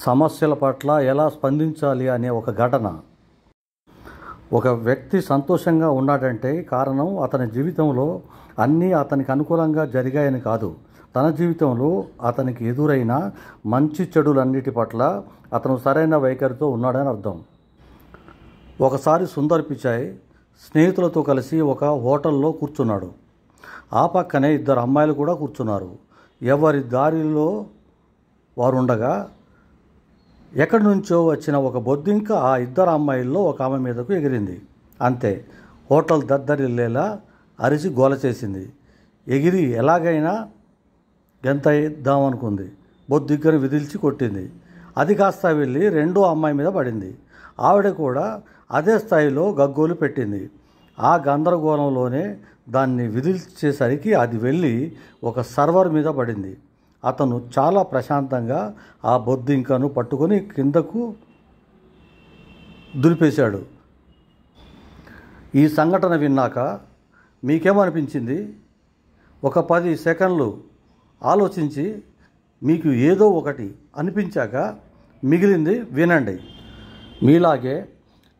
సమస్యల పట్ల ఎలా స్పందించాలి అనే ఒక ఘటన. ఒక వ్యక్తి సంతోషంగా ఉన్నాడంటే కారణం అతని జీవితంలో అన్నీ అతనికి అనుకూలంగా జరిగాయని కాదు. తన జీవితంలో అతనికి ఎదురైన మంచి చెడులన్నిటి పట్ల అతను సరైన వైఖరితో ఉన్నాడని అర్థం. ఒకసారి సుందర్ పిచాయ్ స్నేహితులతో కలిసి ఒక హోటల్లో కూర్చున్నాడు. ఆ పక్కనే ఇద్దరు అమ్మాయిలు కూడా కూర్చున్నారు. ఎవరి దారిలో వారు ఉండగా ఎక్కడి నుంచో వచ్చిన ఒక బొద్దింక ఆ ఇద్దరు అమ్మాయిల్లో ఒక ఆమె మీదకు ఎగిరింది. అంతే హోటల్ దద్దరిల్లేలా అరిచి గోల చేసింది. ఎగిరి ఎలాగైనా ఎంత ఇద్దామనుకుంది బొద్దిగ్గను విదిల్చి కొట్టింది. అది కాస్త వెళ్ళి రెండో అమ్మాయి మీద పడింది. ఆవిడ కూడా అదే స్థాయిలో గగ్గోలు పెట్టింది. ఆ గందరగోళంలోనే దాన్ని విదిల్చేసరికి అది వెళ్ళి ఒక సర్వర్ మీద పడింది. అతను చాలా ప్రశాంతంగా ఆ బొద్దింకను పట్టుకొని కిందకు దులిపేశాడు. ఈ సంఘటన విన్నాక మీకేమనిపించింది ఒక పది సెకండ్లు ఆలోచించి మీకు ఏదో ఒకటి అనిపించాక మిగిలింది వినండి. మీలాగే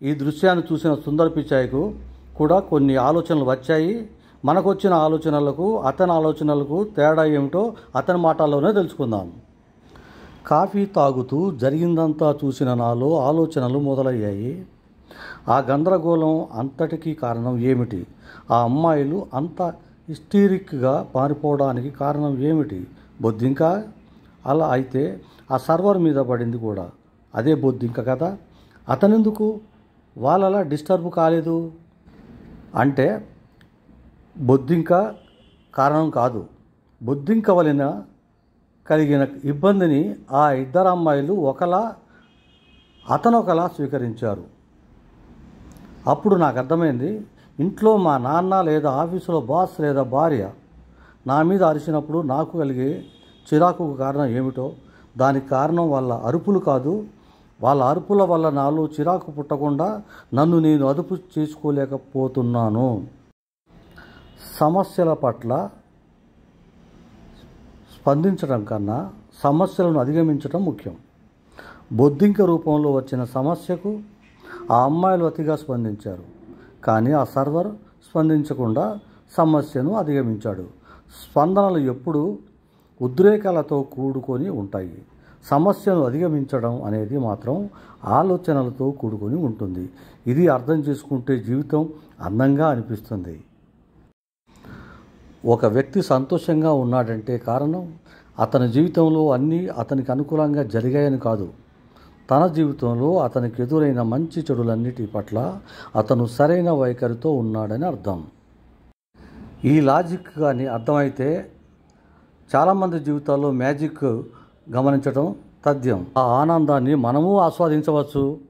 ఈ దృశ్యాన్ని చూసిన సుందర్ పిచాయ్కు కూడా కొన్ని ఆలోచనలు వచ్చాయి. మనకు వచ్చిన ఆలోచనలకు అతని ఆలోచనలకు తేడా ఏమిటో అతని మాటల్లోనే తెలుసుకుందాం. కాఫీ తాగుతూ జరిగిందంతా చూసిన నాలో ఆలోచనలు మొదలయ్యాయి. ఆ గందరగోళం అంతటికీ కారణం ఏమిటి? ఆ అమ్మాయిలు అంత హిస్టీరిక్గా పారిపోవడానికి కారణం ఏమిటి? బొద్దింక? అలా అయితే ఆ సర్వర్ మీద పడింది కూడా. అదే బొద్దింక కదా? అతనెందుకు? వాళ్ళలా డిస్టర్బ్ కాలేదు. అంటే బొద్దింక కారణం కాదు. బొద్దింక వలన కలిగిన ఇబ్బందిని ఆ ఇద్దరు అమ్మాయిలు ఒకలా అతనొకలా స్వీకరించారు. అప్పుడు నాకు అర్థమైంది ఇంట్లో మా నాన్న లేదా ఆఫీసులో బాస్ లేదా భార్య నా మీద అరిచినప్పుడు నాకు కలిగే చిరాకుకు కారణం ఏమిటో దానికి కారణం వాళ్ళ అరుపులు కాదు. వాళ్ళ అరుపుల వల్ల నాలో చిరాకు పుట్టకుండా నన్ను నేను అదుపు చేసుకోలేకపోతున్నాను. సమస్యల పట్ల స్పందించడం కన్నా సమస్యలను అధిగమించడం ముఖ్యం. బొద్దింక రూపంలో వచ్చిన సమస్యకు ఆ అమ్మాయిలు అతిగా స్పందించారు. కానీ ఆ సర్వర్ స్పందించకుండా సమస్యను అధిగమించాడు. స్పందనలు ఎప్పుడూ ఉద్రేకాలతో కూడుకొని ఉంటాయి. సమస్యను అధిగమించడం అనేది మాత్రం ఆలోచనలతో కూడుకొని ఉంటుంది. ఇది అర్థం చేసుకుంటే జీవితం అందంగా అనిపిస్తుంది. ఒక వ్యక్తి సంతోషంగా ఉన్నాడంటే కారణం అతని జీవితంలో అన్నీ అతనికి అనుకూలంగా జరిగాయని కాదు. తన జీవితంలో అతనికి ఎదురైన మంచి చెడులన్నిటి పట్ల అతను సరైన వైఖరితో ఉన్నాడని అర్థం. ఈ లాజిక్ కానీ అర్థమైతే చాలామంది జీవితాల్లో మ్యాజిక్ గమనించడం తథ్యం. ఆ ఆనందాన్ని మనము ఆస్వాదించవచ్చు.